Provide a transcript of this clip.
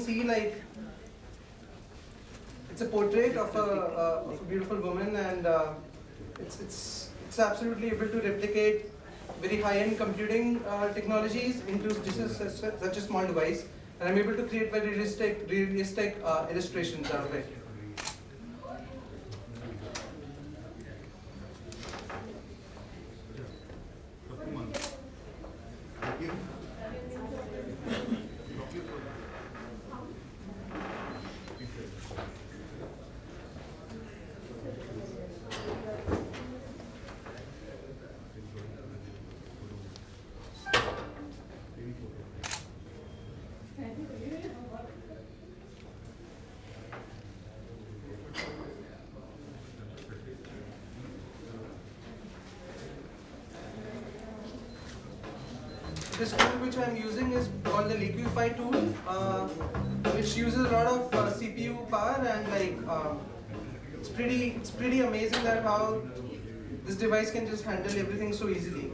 see like it's a portrait of a, uh, of a beautiful woman and uh, it's, it's, it's absolutely able to replicate very high-end computing uh, technologies into such, a small device. And I'm able to create very realistic, realistic uh, illustrations out of it. Thank you. This tool which I'm using is called the Liquify tool, uh, which uses a lot of uh, CPU power and like uh, it's pretty it's pretty amazing that how this device can just handle everything so easily.